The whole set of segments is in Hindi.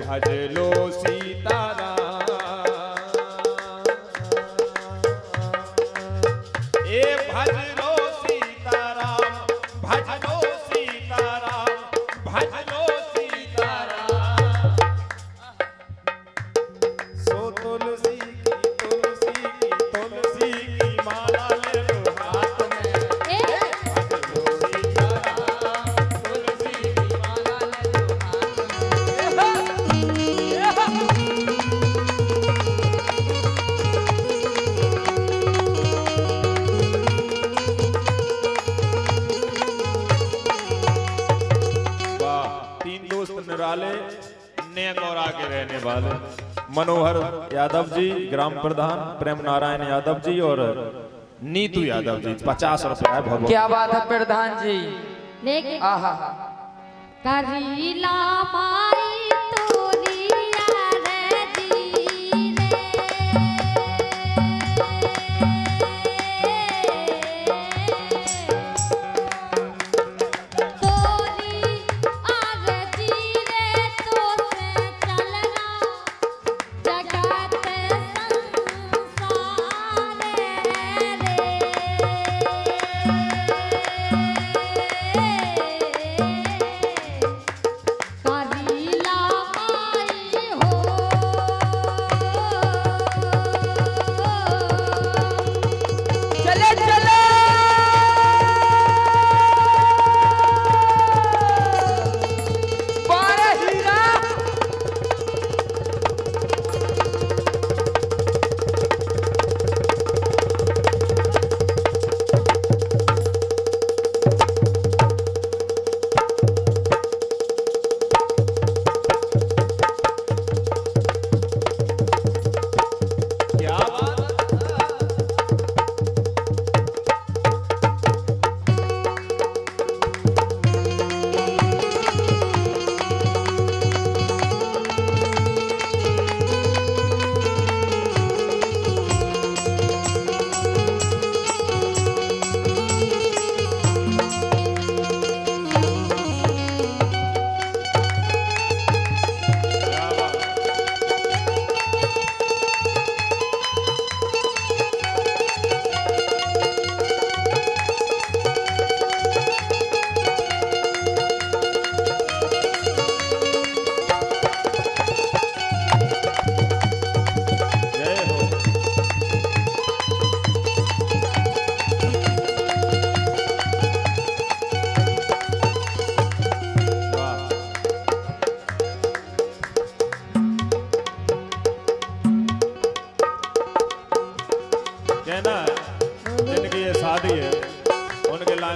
भज लो सीताराम ए भज लो सीताराम भज लो सीताराम भज रहने वाले मनोहर यादव जी ग्राम प्रधान प्रेम नारायण यादव जी और नीतू यादव जी पचास रुपया भगवान। क्या बात है प्रधान जी? लेकिन आहा। करीला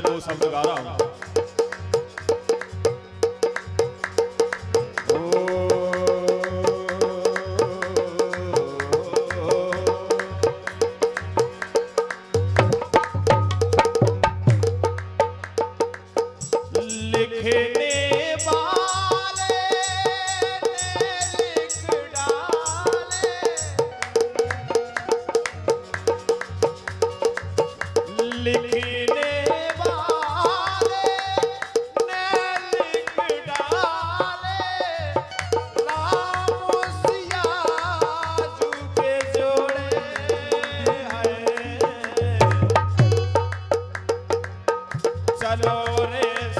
ਦੋ ਸ਼ਬਦ ਗਾ ਰਹਾ ਹੂੰ flores.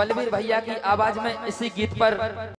और बलबीर भैया की आवाज़ में इसी गीत पर